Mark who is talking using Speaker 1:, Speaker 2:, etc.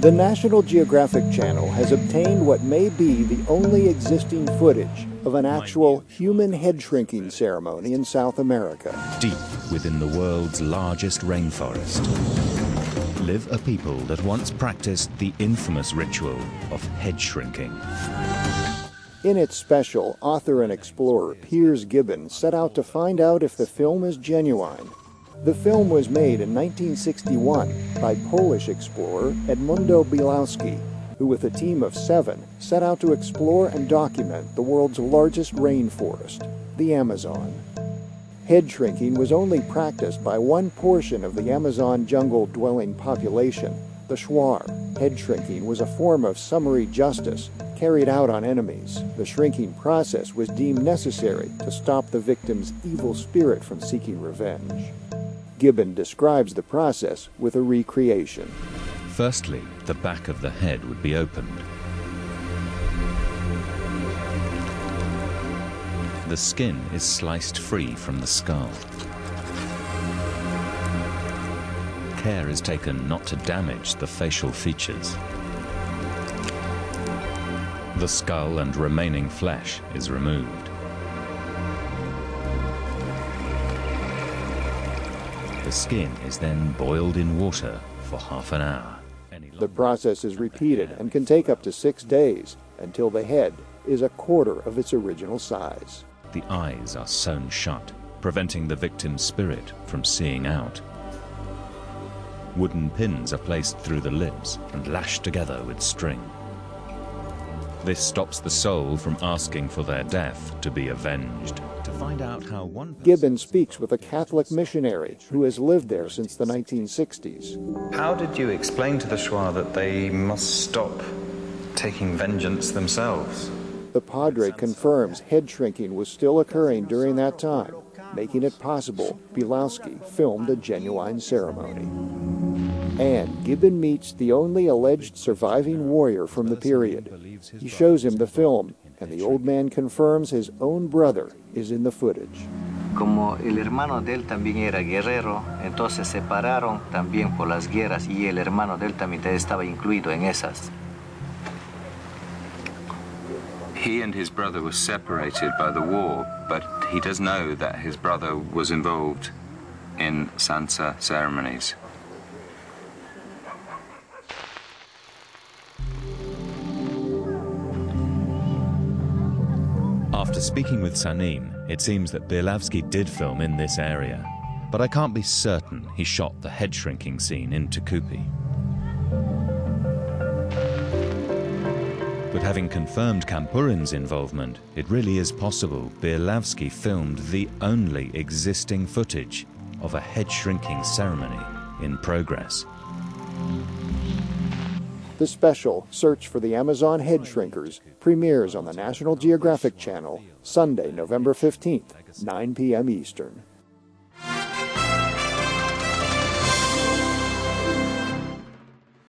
Speaker 1: The National Geographic Channel has obtained what may be the only existing footage of an actual human head shrinking ceremony in South America.
Speaker 2: Deep within the world's largest rainforest live a people that once practiced the infamous ritual of head shrinking.
Speaker 1: In its special, author and explorer Piers Gibbon set out to find out if the film is genuine. The film was made in 1961 by Polish explorer Edmundo Bielawski, who with a team of seven set out to explore and document the world's largest rainforest, the Amazon. Head shrinking was only practiced by one portion of the Amazon jungle dwelling population, the Shuar. Head shrinking was a form of summary justice carried out on enemies. The shrinking process was deemed necessary to stop the victim's evil spirit from seeking revenge. Gibbon describes the process with a recreation.
Speaker 2: Firstly, the back of the head would be opened. The skin is sliced free from the skull. Care is taken not to damage the facial features. The skull and remaining flesh is removed. The skin is then boiled in water for half an hour.
Speaker 1: The process is repeated and can take up to six days until the head is a quarter of its original size.
Speaker 2: The eyes are sewn shut, preventing the victim's spirit from seeing out. Wooden pins are placed through the lips and lashed together with string. This stops the soul from asking for their death to be avenged. To find out how one
Speaker 1: Gibbon speaks with a Catholic missionary who has lived there since the 1960s.
Speaker 3: How did you explain to the Shuar that they must stop taking vengeance themselves?
Speaker 1: The Padre confirms head shrinking was still occurring during that time, making it possible Bielawski filmed a genuine ceremony. And Gibbon meets the only alleged surviving warrior from the period. He shows him the film, and the old man confirms his own brother is in the footage.
Speaker 4: Como el hermano de él también era guerrero, entonces se separaron también por las guerras y el hermano de él también estaba incluido en esas.
Speaker 3: He and his brother were separated by the war, but he does know that his brother was involved in tsantsa ceremonies.
Speaker 2: After speaking with Sanin, it seems that Bielawski did film in this area, but I can't be certain he shot the head shrinking scene in Tucupi. But having confirmed Campurin's involvement, it really is possible Bielawski filmed the only existing footage of a head shrinking ceremony in progress.
Speaker 1: The special Search for the Amazon Head Shrinkers premieres on the National Geographic Channel Sunday, November 15th, 9 p.m. Eastern.